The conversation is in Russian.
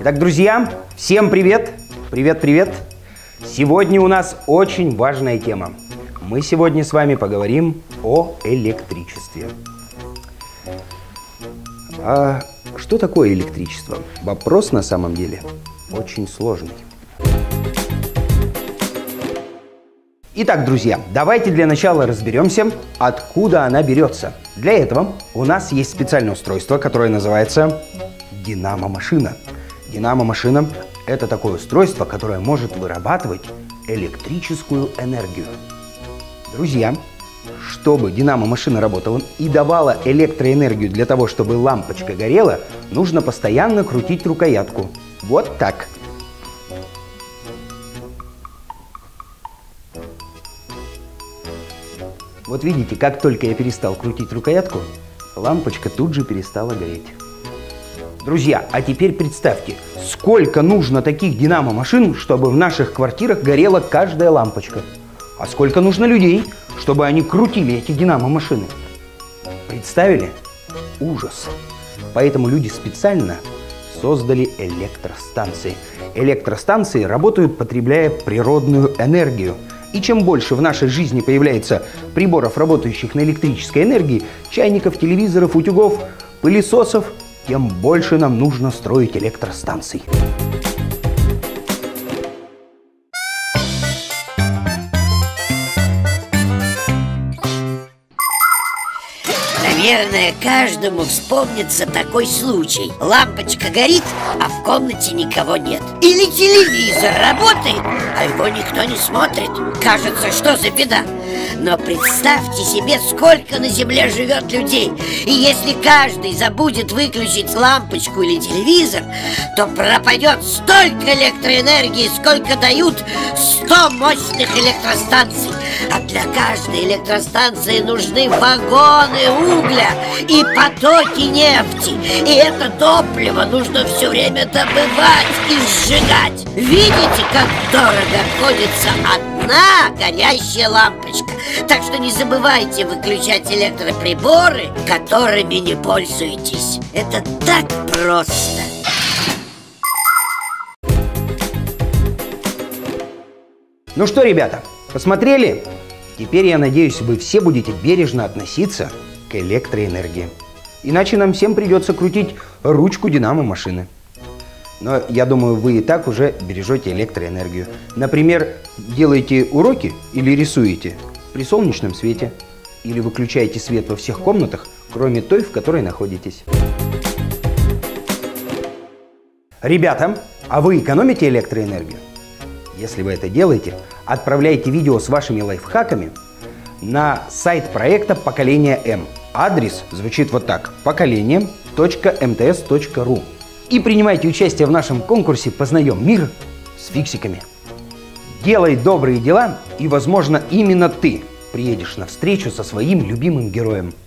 Итак, друзья, всем привет! Привет, привет! Сегодня у нас очень важная тема. Мы сегодня с вами поговорим о электричестве. А что такое электричество? Вопрос на самом деле очень сложный. Итак, друзья, давайте для начала разберемся, откуда она берется. Для этого у нас есть специальное устройство, которое называется динамо-машина. Динамо-машина – это такое устройство, которое может вырабатывать электрическую энергию. Друзья, чтобы динамо-машина работала и давала электроэнергию для того, чтобы лампочка горела, нужно постоянно крутить рукоятку. Вот так. Вот видите, как только я перестал крутить рукоятку, лампочка тут же перестала гореть. Друзья, а теперь представьте, сколько нужно таких динамо-машин, чтобы в наших квартирах горела каждая лампочка. А сколько нужно людей, чтобы они крутили эти динамо-машины. Представили? Ужас. Поэтому люди специально создали электростанции. Электростанции работают, потребляя природную энергию – и чем больше в нашей жизни появляется приборов, работающих на электрической энергии, чайников, телевизоров, утюгов, пылесосов, тем больше нам нужно строить электростанций. Наверное, каждому вспомнится такой случай. Лампочка горит, а в комнате никого нет. Или телевизор работает, а его никто не смотрит. Кажется, что за беда но представьте себе, сколько на Земле живет людей. И если каждый забудет выключить лампочку или телевизор То пропадет столько электроэнергии, сколько дают 100 мощных электростанций. А для каждой электростанции нужны вагоны угля и потоки нефти. И это топливо нужно все время добывать и сжигать. Видите, как дорого обходится одна горящая лампочка так что не забывайте выключать электроприборы, которыми не пользуетесь Это так просто Ну что, ребята, посмотрели? Теперь, я надеюсь, вы все будете бережно относиться к электроэнергии. Иначе нам всем придется крутить ручку динамо-машины. Но я думаю, вы и так уже бережете электроэнергию. Например, делаете уроки или рисуете, при солнечном свете или выключаете свет во всех комнатах, кроме той, в которой находитесь. Ребята, а вы экономите электроэнергию? Если вы это делаете, отправляйте видео с вашими лайфхаками на сайт проекта «Поколение М». Адрес звучит вот так – поколение.мтс.ру. И принимайте участие в нашем конкурсе «Познаем мир с фиксиками». Делай добрые дела, и, возможно, именно ты приедешь на встречу со своим любимым героем –